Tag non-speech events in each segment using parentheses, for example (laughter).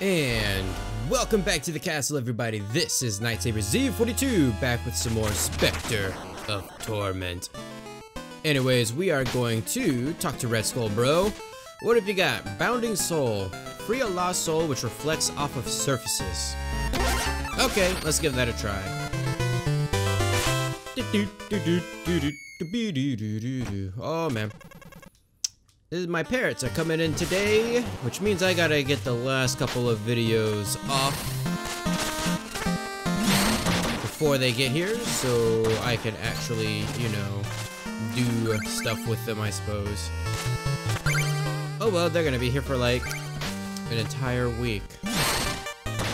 And welcome back to the castle, everybody. This is Knightsaber Z42, back with some more Specter of Torment. Anyways, we are going to talk to Red Skull, bro. What have you got? Bounding Soul. Free a lost soul which reflects off of surfaces. Okay, let's give that a try. Oh, man. My parrots are coming in today, which means I gotta get the last couple of videos off before they get here, so I can actually, you know, do stuff with them, I suppose. Oh well, they're gonna be here for like an entire week.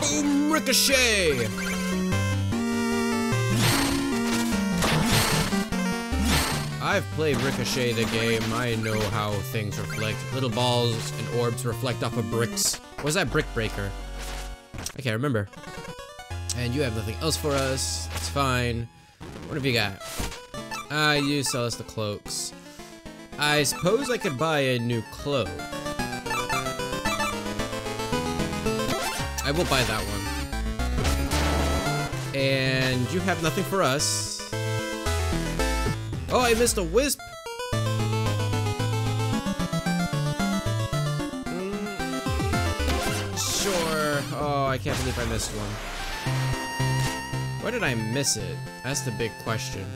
Boom! Ricochet! I've played Ricochet the game. I know how things reflect. Little balls and orbs reflect off of bricks. Was that Brick Breaker? I can't remember. And you have nothing else for us. It's fine. What have you got? Ah, you sell us the cloaks. I suppose I could buy a new cloak. I will buy that one. And you have nothing for us. Oh, I missed a wisp. Mm, sure. Oh, I can't believe I missed one. Why did I miss it? That's the big question.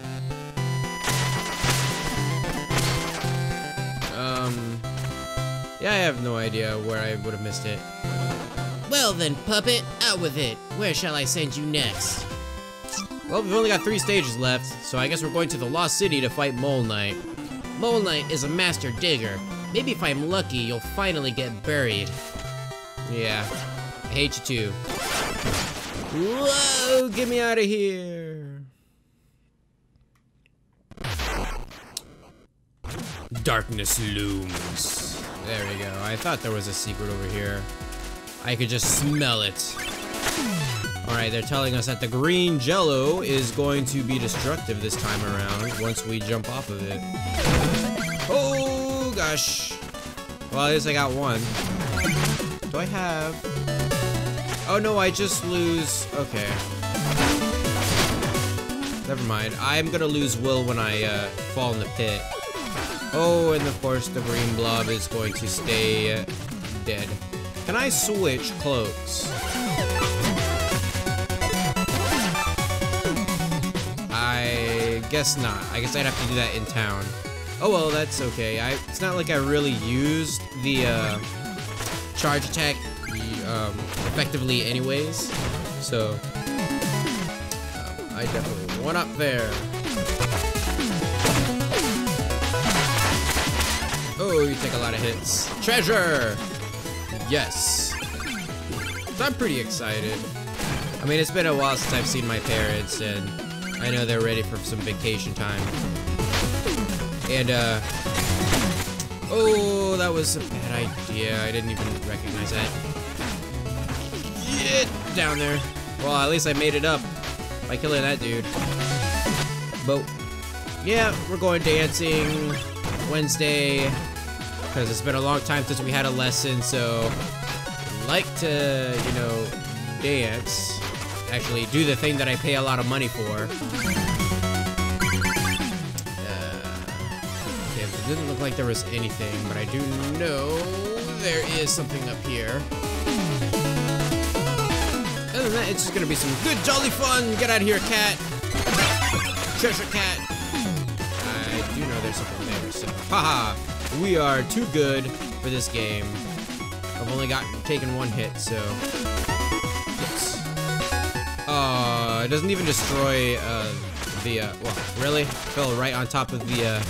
Um, yeah, I have no idea where I would have missed it. Well then, puppet, out with it. Where shall I send you next? Well, we've only got three stages left, so I guess we're going to the Lost City to fight Mole Knight. Mole Knight is a master digger. Maybe if I'm lucky, you'll finally get buried. Yeah, I hate you too. Whoa, get me out of here. Darkness looms. There we go. I thought there was a secret over here. I could just smell it. Alright, they're telling us that the green jello is going to be destructive this time around once we jump off of it. Oh, gosh. Well, at least I got one. Do I have... Oh, no, I just lose... Okay. Never mind. I'm gonna lose Will when I uh, fall in the pit. Oh, and of course the green blob is going to stay dead. Can I switch cloaks? Guess not. I guess I'd have to do that in town. Oh well, that's okay. I, it's not like I really used the uh, charge attack um, effectively anyways. So, um, I definitely went up there. Oh, you take a lot of hits. Treasure! Yes. So I'm pretty excited. I mean, it's been a while since I've seen my parents, and I know they're ready for some vacation time. And, uh... Oh, that was a bad idea. I didn't even recognize that. Get down there. Well, at least I made it up by killing that dude. But, yeah, we're going dancing Wednesday because it's been a long time since we had a lesson, so like to, you know, dance actually do the thing that I pay a lot of money for. Uh, okay, it didn't look like there was anything, but I do know there is something up here. Other than that, it's just gonna be some good jolly fun. Get out of here, cat. Treasure cat. I do know there's something there, so haha. We are too good for this game. I've only gotten taken one hit, so Oh, it doesn't even destroy uh, the, uh, well, really? Fell right on top of the uh,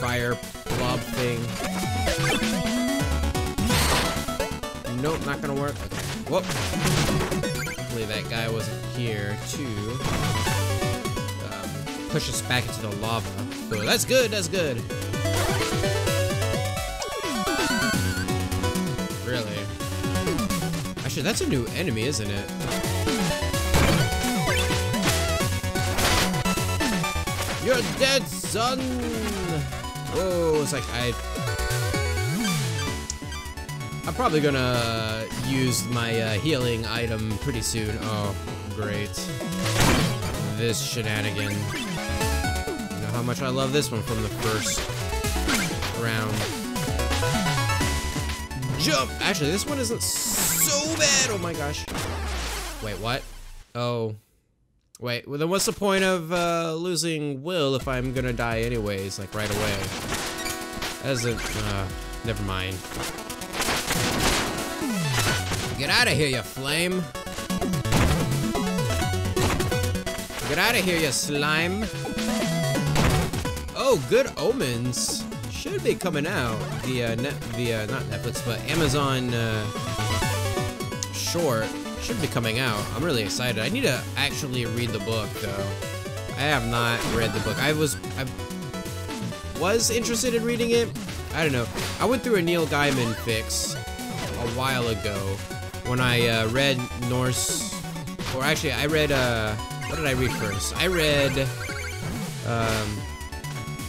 fire blob thing. Nope, not gonna work. Whoop. Hopefully that guy wasn't here to um, push us back into the lava. That's good, that's good. Really? Actually, that's a new enemy, isn't it? You're dead, son! Oh, it's like I... I'm probably gonna use my uh, healing item pretty soon. Oh, great. This shenanigan. You know how much I love this one from the first round. Jump! Actually, this one isn't so bad. Oh my gosh. Wait, what? Oh. Wait, well then what's the point of uh, losing Will if I'm gonna die anyways, like right away? As a, uh, never mind. Get out of here, you flame! Get out of here, you slime! Oh, Good Omens should be coming out via net via not Netflix but Amazon uh, short should be coming out. I'm really excited. I need to actually read the book though. I have not read the book. I was I was interested in reading it. I don't know. I went through a Neil Gaiman fix a while ago when I uh, read Norse, or actually I read uh, what did I read first? I read um,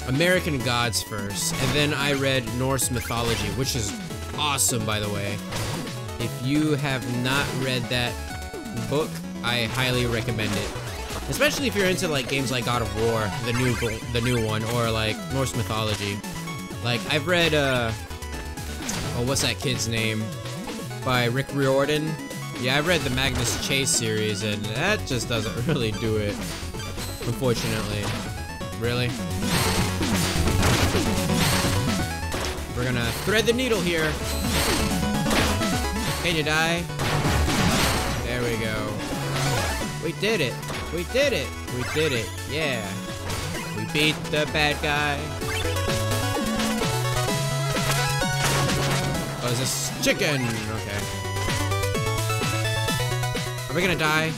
American Gods first, and then I read Norse mythology, which is awesome, by the way. If you have not read that book, I highly recommend it. Especially if you're into like games like God of War, the new the new one, or like Norse mythology. Like I've read uh oh what's that kid's name? By Rick Riordan. Yeah, I've read the Magnus Chase series and that just doesn't (laughs) really do it. Unfortunately. Really? We're gonna thread the needle here. Can you die? There we go. We did it. We did it. We did it. Yeah. We beat the bad guy. Oh, is this chicken? Okay. Are we gonna die?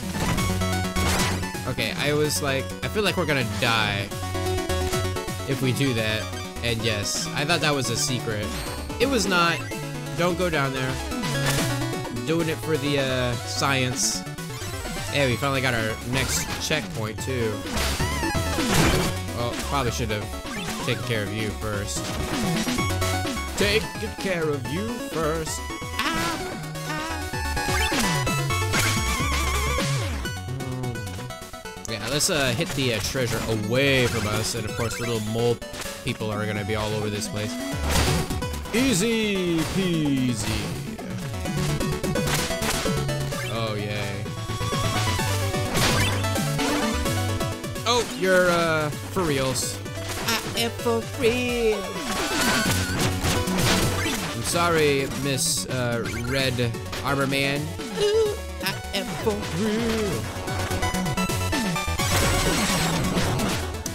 Okay, I was like, I feel like we're gonna die if we do that. And yes, I thought that was a secret. It was not. Don't go down there. Doing it for the uh, science. Hey, we finally got our next checkpoint too. Well, probably should have taken care of you first. Take good care of you first. Yeah, let's uh, hit the uh, treasure away from us, and of course, little mole people are gonna be all over this place. Easy peasy. You're uh for reals. I am for real. I'm sorry, Miss uh, Red Armor Man. Ooh, I am for real.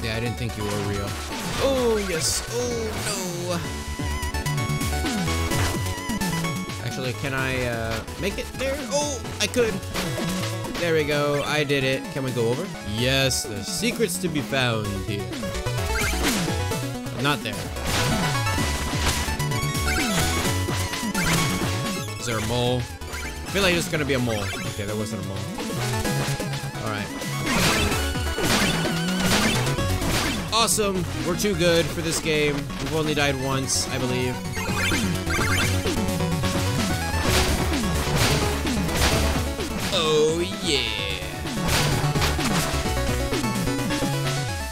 Yeah, I didn't think you were real. Oh, yes. Oh, no. Actually, can I uh, make it there? Oh, I could. There we go. I did it. Can we go over? Yes, the secret's to be found here. I'm not there. Is there a mole? I feel like it's gonna be a mole. Okay, there wasn't a mole. Alright. Awesome. We're too good for this game. We've only died once, I believe. Oh, yeah.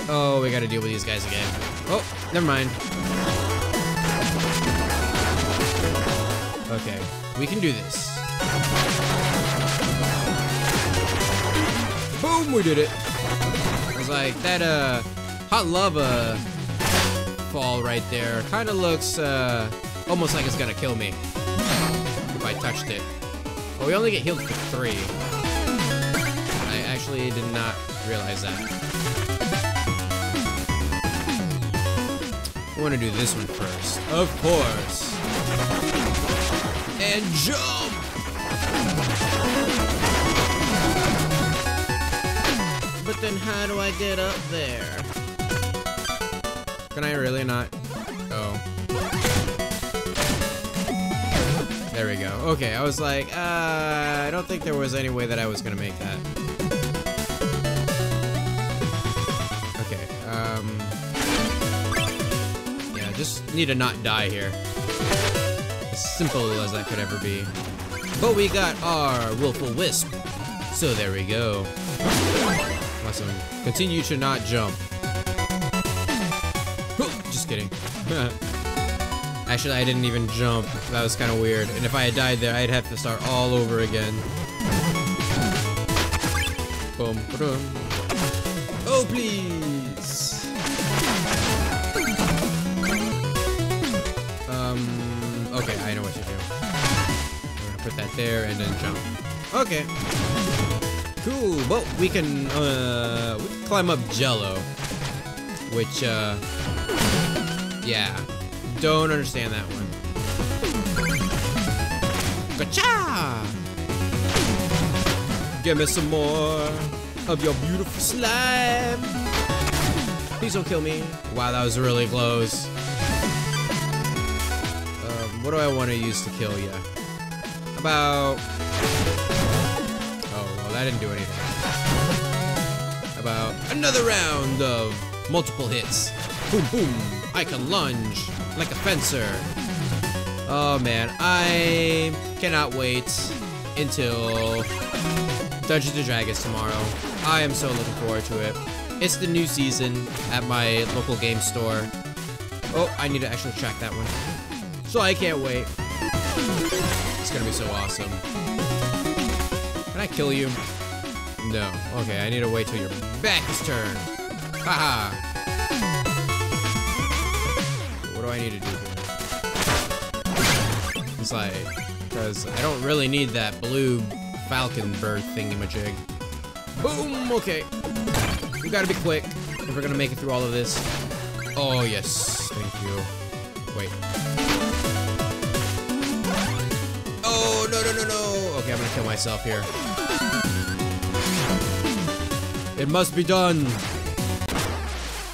Oh, we gotta deal with these guys again. Oh, never mind. Okay, we can do this. Boom, we did it. I was like, that, uh, hot lava fall right there kind of looks, uh, almost like it's gonna kill me if I touched it. Oh, we only get healed for three. I actually did not realize that. I want to do this one first. Of course. And jump! But then how do I get up there? Can I really not? There we go. Okay, I was like, uh, I don't think there was any way that I was gonna make that. Okay, um... Yeah, just need to not die here. As simple as that could ever be. But we got our Willful Wisp. So there we go. Awesome. Continue to not jump. Just kidding. (laughs) Actually, I didn't even jump. That was kind of weird. And if I had died there, I'd have to start all over again. Boom. Oh, please. Um, okay, I know what to do. We're gonna put that there and then jump. Okay. Cool. Well, we can, uh, we can climb up Jello. Which, uh, yeah. Don't understand that one. Gotcha! Give me some more of your beautiful slime. Please don't kill me. Wow, that was really close. Um, what do I want to use to kill you? About... Oh, well, that didn't do anything. About another round of multiple hits. Boom, boom. I can lunge like a fencer. Oh man, I cannot wait until Dungeons and Dragons tomorrow. I am so looking forward to it. It's the new season at my local game store. Oh, I need to actually track that one. So I can't wait. It's gonna be so awesome. Can I kill you? No. Okay, I need to wait till your back is turned. Haha. I need to do here? It's like, because I don't really need that blue falcon bird thingamajig. Boom! Okay. We gotta be quick if we're gonna make it through all of this. Oh, yes. Thank you. Wait. Oh, no, no, no, no. Okay, I'm gonna kill myself here. It must be done.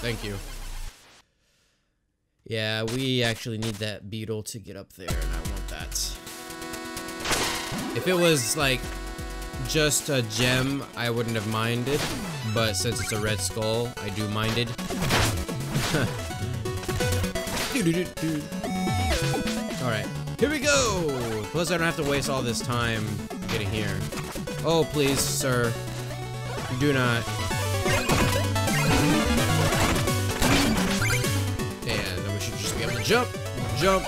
Thank you. Yeah, we actually need that beetle to get up there, and I want that. If it was, like, just a gem, I wouldn't have minded. But since it's a red skull, I do minded. (laughs) Alright, here we go! Plus I don't have to waste all this time getting here. Oh, please, sir. Do not. Be able to jump, jump,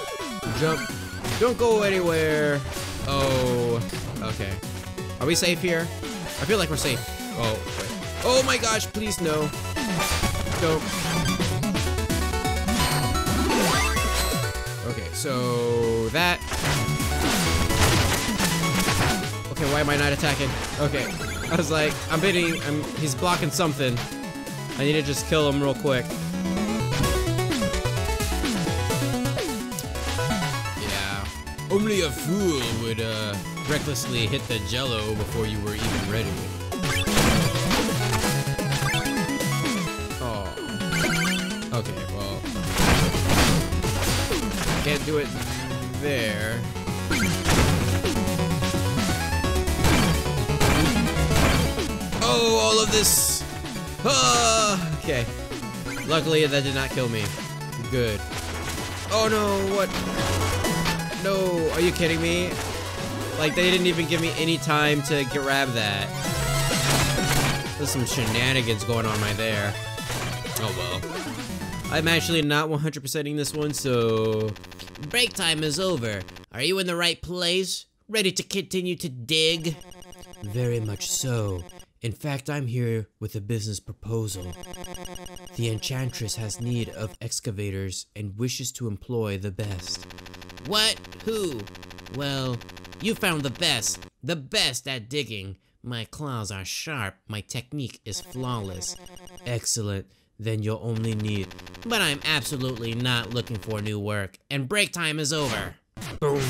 jump. Don't go anywhere. Oh, okay. Are we safe here? I feel like we're safe. Oh, wait. Oh my gosh, please no. Don't. Okay, so that. Okay, why am I not attacking? Okay, I was like, I'm hitting, I'm, he's blocking something. I need to just kill him real quick. Only a fool would uh, recklessly hit the jello before you were even ready. Oh. Okay, well. Can't do it there. Oh, all of this. Ah, okay. Luckily, that did not kill me. Good. Oh no, what? No, are you kidding me? Like, they didn't even give me any time to grab that. There's some shenanigans going on right there. Oh well. I'm actually not 100%ing this one, so... Break time is over. Are you in the right place? Ready to continue to dig? Very much so. In fact, I'm here with a business proposal. The Enchantress has need of excavators and wishes to employ the best. What? Who? Well, you found the best. The best at digging. My claws are sharp. My technique is flawless. Excellent. Then you'll only need. But I'm absolutely not looking for new work, and break time is over. Boom.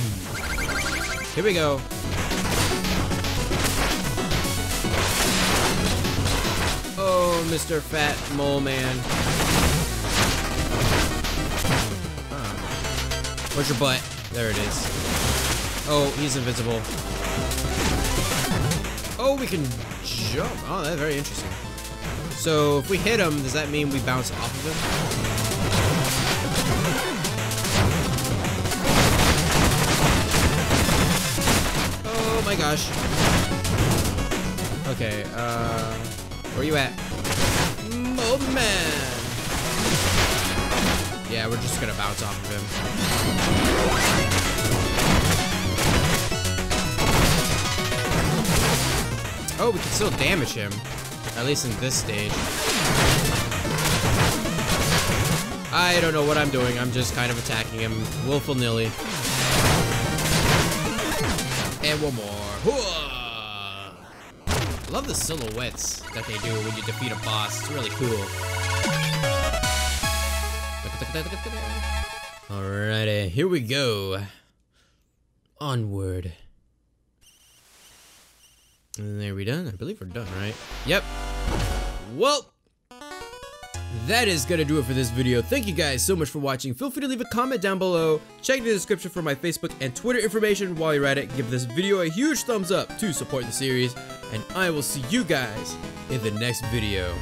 Here we go. Oh, Mr. Fat Mole Man. Where's your butt? There it is. Oh, he's invisible. Oh, we can jump. Oh, that's very interesting. So if we hit him, does that mean we bounce off of him? Oh my gosh. Okay, uh... Where you at? Mold man! Yeah, we're just gonna bounce off of him. Oh, we can still damage him. At least in this stage. I don't know what I'm doing. I'm just kind of attacking him willful nilly. And one more. Hooah! Love the silhouettes that they do when you defeat a boss. It's really cool. Alrighty, here we go. Onward. And there we done? I believe we're done, right? Yep. Well, that is gonna do it for this video. Thank you guys so much for watching. Feel free to leave a comment down below. Check the description for my Facebook and Twitter information while you're at it. Give this video a huge thumbs up to support the series. And I will see you guys in the next video.